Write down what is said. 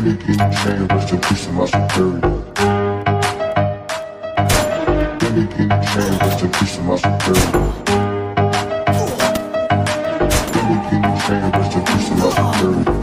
really getting trained with the push my superior. Really getting trained with the push my superior. Really getting trained the push my superior.